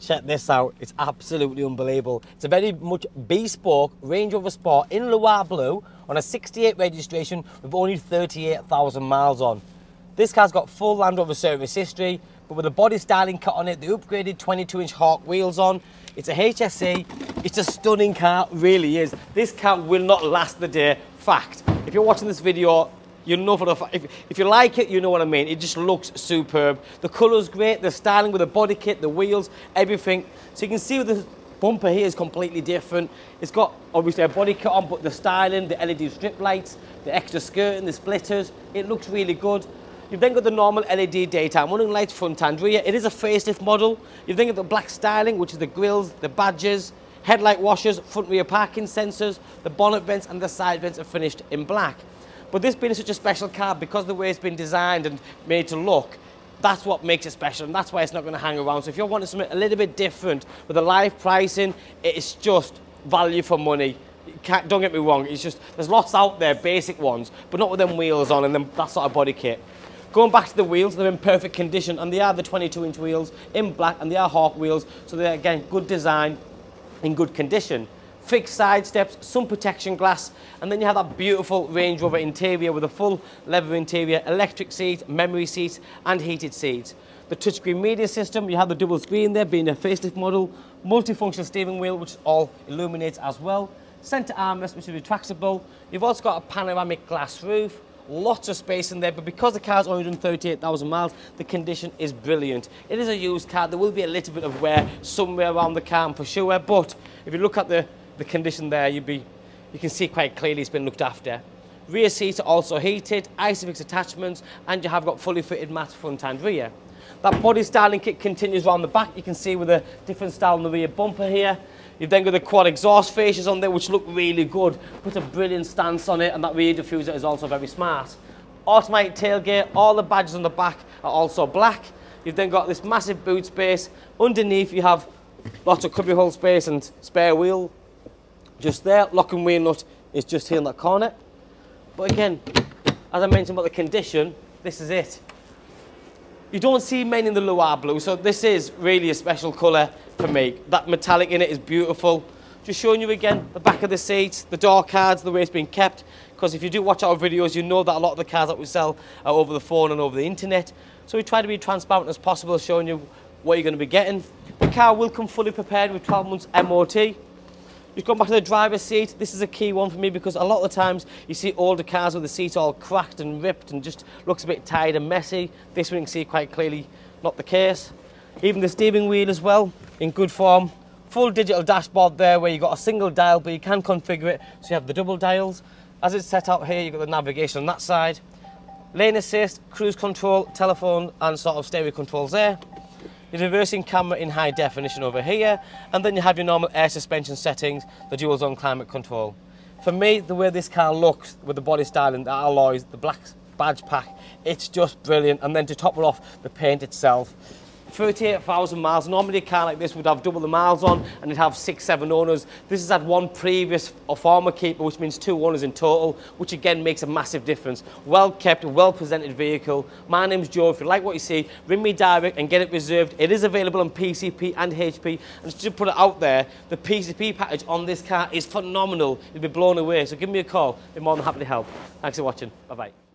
Check this out. It's absolutely unbelievable. It's a very much bespoke Range Rover Sport in Loire Blue on a 68 registration with only 38,000 miles on. This car's got full Land Rover service history, but with a body styling cut on it, the upgraded 22-inch Hawk wheels on. It's a HSE. It's a stunning car, really is. This car will not last the day. Fact. If you're watching this video, you know for the if, if you like it, you know what I mean. It just looks superb. The colour's great, the styling with the body kit, the wheels, everything. So you can see the bumper here is completely different. It's got obviously a body kit on, but the styling, the LED strip lights, the extra skirting, the splitters, it looks really good. You've then got the normal LED daytime running lights front and rear. It is a facelift model. You've then got the black styling, which is the grills, the badges, headlight washers, front rear parking sensors, the bonnet vents and the side vents are finished in black. But this being such a special car, because the way it's been designed and made to look, that's what makes it special and that's why it's not going to hang around. So if you're wanting something a little bit different with a live pricing, it's just value for money. don't get me wrong, it's just, there's lots out there, basic ones, but not with them wheels on and then that sort of body kit. Going back to the wheels, they're in perfect condition and they are the 22 inch wheels in black and they are Hawk wheels. So they're again, good design, in good condition fixed side steps, sun protection glass, and then you have that beautiful Range Rover interior with a full leather interior, electric seats, memory seats, and heated seats. The touchscreen media system, you have the double screen there being a facelift model, multifunctional steering wheel, which all illuminates as well, centre armrest, which is retractable. You've also got a panoramic glass roof, lots of space in there, but because the car's only done 38,000 miles, the condition is brilliant. It is a used car. There will be a little bit of wear somewhere around the car for sure, but if you look at the the condition there, you'd be, you can see quite clearly it's been looked after. Rear seats are also heated, Isofix attachments, and you have got fully fitted mats front and rear. That body styling kit continues around the back. You can see with a different style on the rear bumper here. You've then got the quad exhaust fascias on there, which look really good. Put a brilliant stance on it, and that rear diffuser is also very smart. Automatic tailgate, all the badges on the back are also black. You've then got this massive boot space. Underneath, you have lots of cubbyhole space and spare wheel just there. Lock and wheel nut is just here in that corner. But again, as I mentioned about the condition, this is it. You don't see many in the Loire blue, so this is really a special colour for me. That metallic in it is beautiful. Just showing you again the back of the seats, the door cards, the way it's been kept. Because if you do watch our videos, you know that a lot of the cars that we sell are over the phone and over the internet. So we try to be transparent as possible, showing you what you're going to be getting. The car will come fully prepared with 12 months MOT. Just going back to the driver's seat, this is a key one for me because a lot of the times you see older cars with the seat all cracked and ripped and just looks a bit tired and messy. This one you can see quite clearly not the case. Even the steering wheel as well, in good form. Full digital dashboard there where you've got a single dial but you can configure it so you have the double dials. As it's set out here, you've got the navigation on that side. Lane assist, cruise control, telephone and sort of stereo controls there your reversing camera in high definition over here, and then you have your normal air suspension settings, the dual zone climate control. For me, the way this car looks with the body styling, the alloys, the black badge pack, it's just brilliant. And then to top it off, the paint itself. 38,000 miles. Normally a car like this would have double the miles on and it'd have six, seven owners. This has had one previous or former keeper, which means two owners in total, which again makes a massive difference. Well kept, well presented vehicle. My name's Joe. If you like what you see, ring me direct and get it reserved. It is available on PCP and HP. And just to put it out there, the PCP package on this car is phenomenal. You'll be blown away. So give me a call. I'd be more than happy to help. Thanks for watching. Bye-bye.